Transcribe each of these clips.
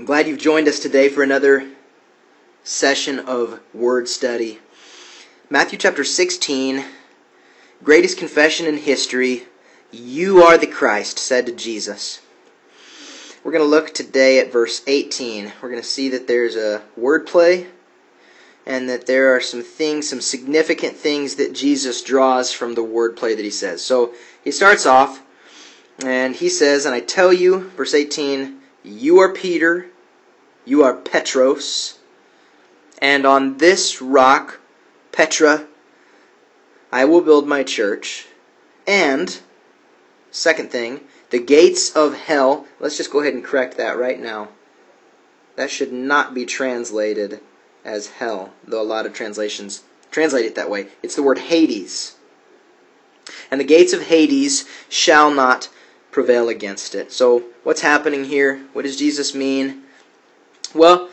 I'm glad you've joined us today for another session of word study. Matthew chapter 16, greatest confession in history. You are the Christ, said to Jesus. We're going to look today at verse 18. We're going to see that there's a wordplay and that there are some things, some significant things that Jesus draws from the wordplay that he says. So he starts off and he says, And I tell you, verse 18, you are Peter, you are Petros, and on this rock, Petra, I will build my church. And, second thing, the gates of hell, let's just go ahead and correct that right now. That should not be translated as hell, though a lot of translations translate it that way. It's the word Hades. And the gates of Hades shall not prevail against it. So, what's happening here? What does Jesus mean? Well,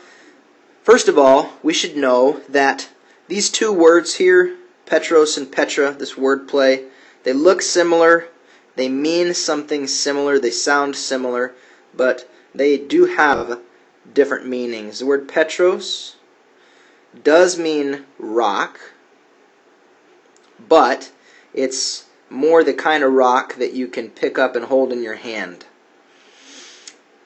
first of all, we should know that these two words here, Petros and Petra, this word play, they look similar, they mean something similar, they sound similar, but they do have different meanings. The word Petros does mean rock, but it's more the kind of rock that you can pick up and hold in your hand.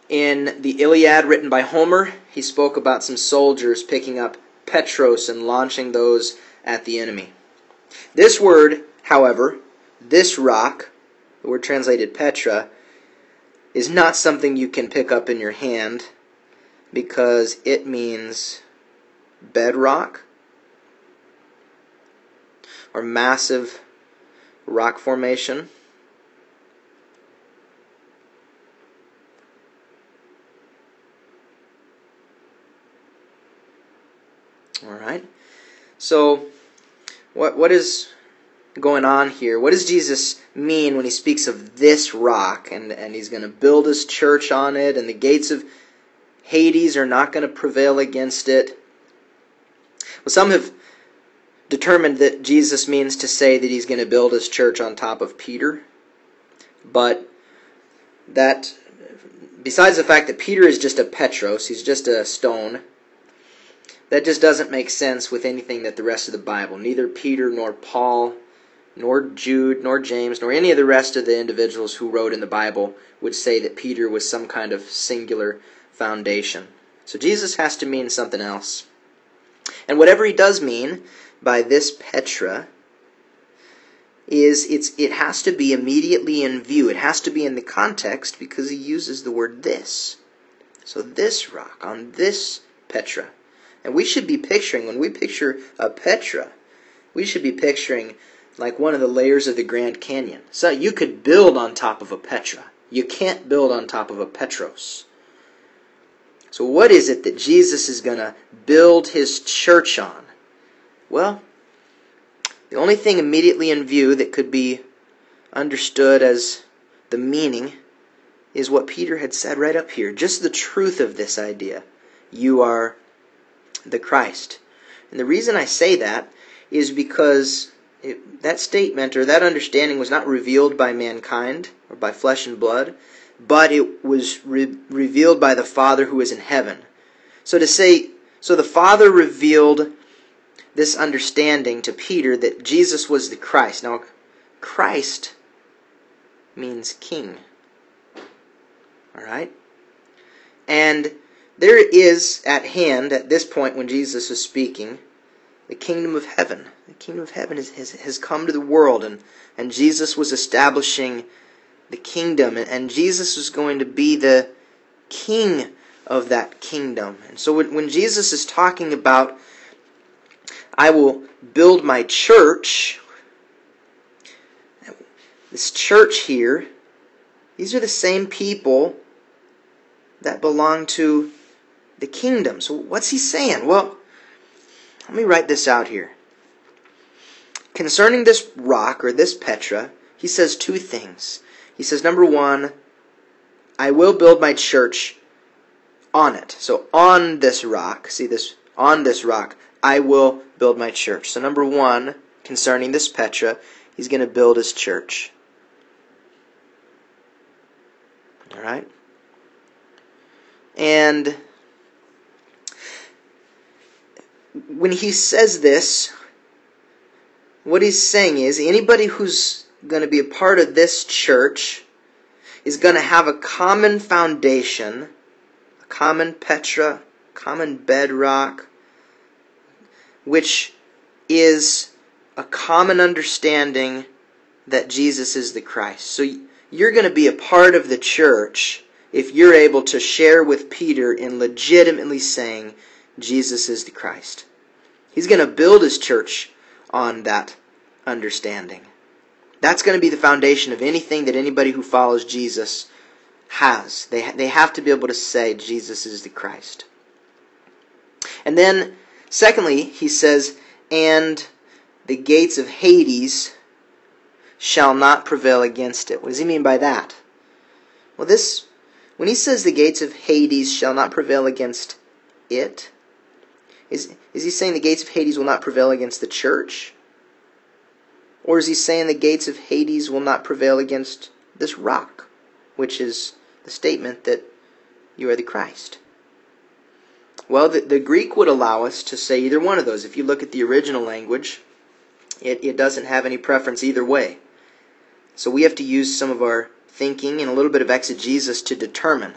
In the Iliad, written by Homer, he spoke about some soldiers picking up Petros and launching those at the enemy. This word, however, this rock, the word translated Petra, is not something you can pick up in your hand because it means bedrock or massive rock formation. All right. So, what what is going on here? What does Jesus mean when he speaks of this rock and and he's going to build his church on it and the gates of Hades are not going to prevail against it? Well, some have determined that Jesus means to say that he's going to build his church on top of Peter. But that, besides the fact that Peter is just a Petros, he's just a stone, that just doesn't make sense with anything that the rest of the Bible, neither Peter nor Paul, nor Jude, nor James, nor any of the rest of the individuals who wrote in the Bible would say that Peter was some kind of singular foundation. So Jesus has to mean something else. And whatever he does mean, by this Petra is it's it has to be immediately in view. It has to be in the context because he uses the word this. So this rock on this Petra. And we should be picturing when we picture a Petra, we should be picturing like one of the layers of the Grand Canyon. So you could build on top of a Petra. You can't build on top of a Petros. So what is it that Jesus is going to build his church on? Well, the only thing immediately in view that could be understood as the meaning is what Peter had said right up here. Just the truth of this idea. You are the Christ. And the reason I say that is because it, that statement or that understanding was not revealed by mankind or by flesh and blood, but it was re- revealed by the Father who is in heaven. So to say, so the Father revealed this understanding to Peter that Jesus was the Christ. Now, Christ means king. All right? And there is at hand, at this point when Jesus is speaking, the kingdom of heaven. The kingdom of heaven has, has, has come to the world, and, and Jesus was establishing the kingdom, and, and Jesus was going to be the king of that kingdom. And so when, when Jesus is talking about I will build my church. This church here, these are the same people that belong to the kingdom. So, what's he saying? Well, let me write this out here. Concerning this rock or this Petra, he says two things. He says, number one, I will build my church on it. So, on this rock, see this, on this rock, I will build my church. So, number one, concerning this Petra, he's going to build his church. All right? And when he says this, what he's saying is anybody who's going to be a part of this church is going to have a common foundation, a common Petra, common bedrock, which is a common understanding that Jesus is the Christ. So you're going to be a part of the church if you're able to share with Peter in legitimately saying Jesus is the Christ. He's going to build his church on that understanding. That's going to be the foundation of anything that anybody who follows Jesus has. They, they have to be able to say Jesus is the Christ. And then, secondly, he says, and the gates of Hades shall not prevail against it. What does he mean by that? Well, this, when he says the gates of Hades shall not prevail against it, is, is he saying the gates of Hades will not prevail against the church? Or is he saying the gates of Hades will not prevail against this rock, which is the statement that you are the Christ? Well, the, the Greek would allow us to say either one of those. If you look at the original language, it, it doesn't have any preference either way. So we have to use some of our thinking and a little bit of exegesis to determine.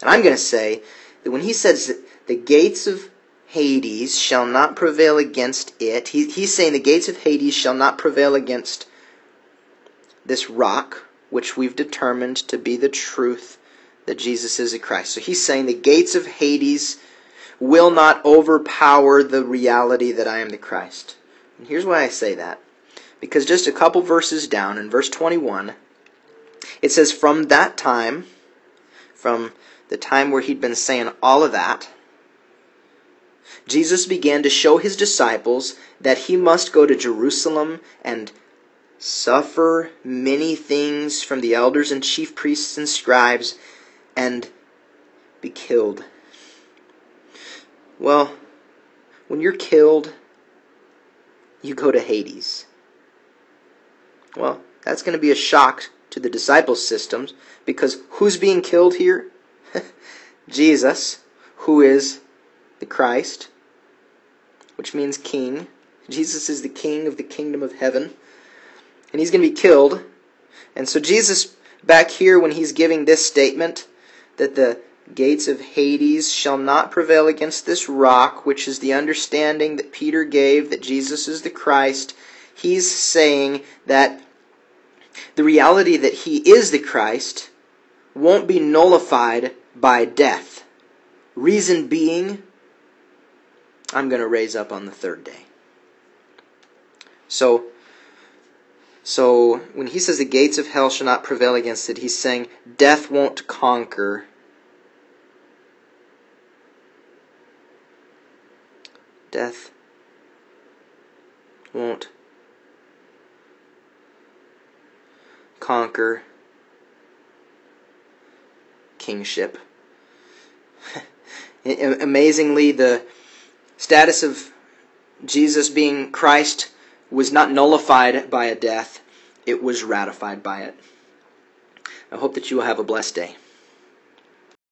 And I'm going to say that when he says that the gates of Hades shall not prevail against it, he, he's saying the gates of Hades shall not prevail against this rock, which we've determined to be the truth that Jesus is a Christ. So he's saying the gates of Hades will not overpower the reality that I am the Christ. And here's why I say that. Because just a couple verses down, in verse 21, it says, From that time, from the time where he'd been saying all of that, Jesus began to show his disciples that he must go to Jerusalem and suffer many things from the elders and chief priests and scribes and be killed. Well, when you're killed, you go to Hades. Well, that's going to be a shock to the disciples' systems because who's being killed here? Jesus, who is the Christ, which means king. Jesus is the king of the kingdom of heaven. And he's going to be killed. And so, Jesus, back here, when he's giving this statement, that the gates of Hades shall not prevail against this rock, which is the understanding that Peter gave that Jesus is the Christ, he's saying that the reality that he is the Christ won't be nullified by death. Reason being, I'm going to raise up on the third day. So, so when he says the gates of hell shall not prevail against it, he's saying death won't conquer. Death won't conquer kingship. Amazingly, the status of Jesus being Christ was not nullified by a death, it was ratified by it. I hope that you will have a blessed day.